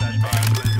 such violence.